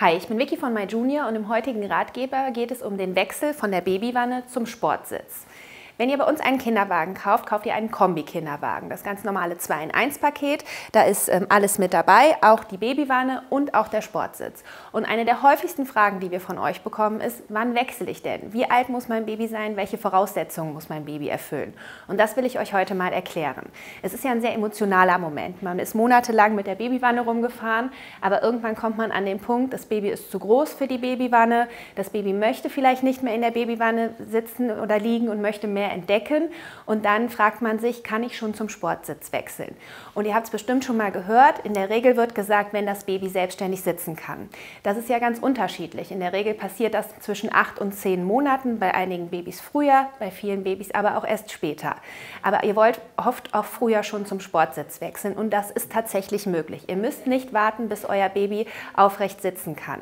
Hi, ich bin Vicky von MyJunior und im heutigen Ratgeber geht es um den Wechsel von der Babywanne zum Sportsitz. Wenn ihr bei uns einen Kinderwagen kauft, kauft ihr einen Kombi-Kinderwagen. Das ganz normale 2-in-1-Paket. Da ist ähm, alles mit dabei, auch die Babywanne und auch der Sportsitz. Und eine der häufigsten Fragen, die wir von euch bekommen, ist, wann wechsle ich denn? Wie alt muss mein Baby sein? Welche Voraussetzungen muss mein Baby erfüllen? Und das will ich euch heute mal erklären. Es ist ja ein sehr emotionaler Moment. Man ist monatelang mit der Babywanne rumgefahren, aber irgendwann kommt man an den Punkt, das Baby ist zu groß für die Babywanne. Das Baby möchte vielleicht nicht mehr in der Babywanne sitzen oder liegen und möchte mehr entdecken und dann fragt man sich, kann ich schon zum Sportsitz wechseln? Und ihr habt es bestimmt schon mal gehört, in der Regel wird gesagt, wenn das Baby selbstständig sitzen kann. Das ist ja ganz unterschiedlich. In der Regel passiert das zwischen acht und zehn Monaten, bei einigen Babys früher, bei vielen Babys aber auch erst später. Aber ihr wollt oft auch früher schon zum Sportsitz wechseln und das ist tatsächlich möglich. Ihr müsst nicht warten, bis euer Baby aufrecht sitzen kann.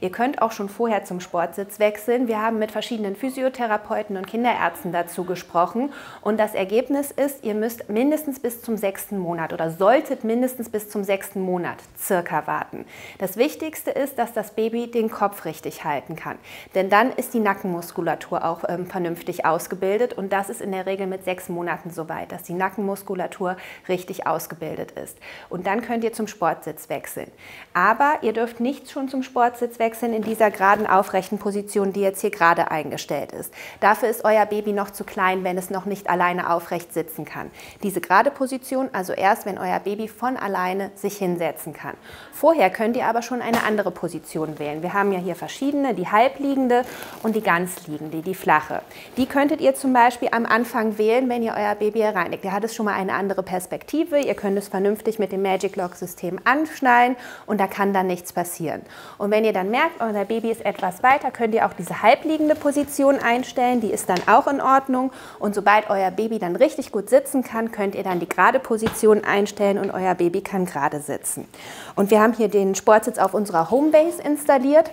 Ihr könnt auch schon vorher zum Sportsitz wechseln. Wir haben mit verschiedenen Physiotherapeuten und Kinderärzten dazu gesprochen. Und das Ergebnis ist, ihr müsst mindestens bis zum sechsten Monat oder solltet mindestens bis zum sechsten Monat circa warten. Das Wichtigste ist, dass das Baby den Kopf richtig halten kann. Denn dann ist die Nackenmuskulatur auch ähm, vernünftig ausgebildet und das ist in der Regel mit sechs Monaten soweit, dass die Nackenmuskulatur richtig ausgebildet ist. Und dann könnt ihr zum Sportsitz wechseln. Aber ihr dürft nicht schon zum Sportsitz wechseln in dieser geraden aufrechten Position, die jetzt hier gerade eingestellt ist. Dafür ist euer Baby noch zu klein wenn es noch nicht alleine aufrecht sitzen kann. Diese gerade Position, also erst, wenn euer Baby von alleine sich hinsetzen kann. Vorher könnt ihr aber schon eine andere Position wählen. Wir haben ja hier verschiedene, die halbliegende und die ganzliegende, die flache. Die könntet ihr zum Beispiel am Anfang wählen, wenn ihr euer Baby reinigt. Ihr hat es schon mal eine andere Perspektive. Ihr könnt es vernünftig mit dem Magic Lock System anschnallen und da kann dann nichts passieren. Und wenn ihr dann merkt, euer Baby ist etwas weiter, könnt ihr auch diese halbliegende Position einstellen. Die ist dann auch in Ordnung. Und sobald euer Baby dann richtig gut sitzen kann, könnt ihr dann die gerade Position einstellen und euer Baby kann gerade sitzen. Und wir haben hier den Sportsitz auf unserer Homebase installiert.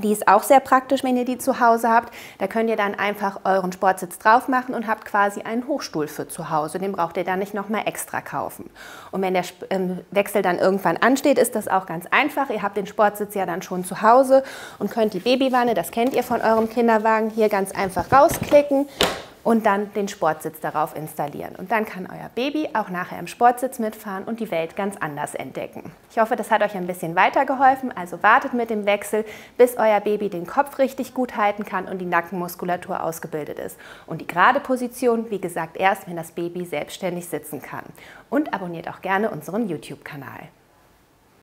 Die ist auch sehr praktisch, wenn ihr die zu Hause habt. Da könnt ihr dann einfach euren Sportsitz drauf machen und habt quasi einen Hochstuhl für zu Hause. Den braucht ihr dann nicht nochmal extra kaufen. Und wenn der ähm, Wechsel dann irgendwann ansteht, ist das auch ganz einfach. Ihr habt den Sportsitz ja dann schon zu Hause und könnt die Babywanne, das kennt ihr von eurem Kinderwagen, hier ganz einfach rausklicken und dann den Sportsitz darauf installieren. Und dann kann euer Baby auch nachher im Sportsitz mitfahren und die Welt ganz anders entdecken. Ich hoffe, das hat euch ein bisschen weitergeholfen. Also wartet mit dem Wechsel, bis euer Baby den Kopf richtig gut halten kann und die Nackenmuskulatur ausgebildet ist. Und die gerade Position, wie gesagt, erst, wenn das Baby selbstständig sitzen kann. Und abonniert auch gerne unseren YouTube-Kanal.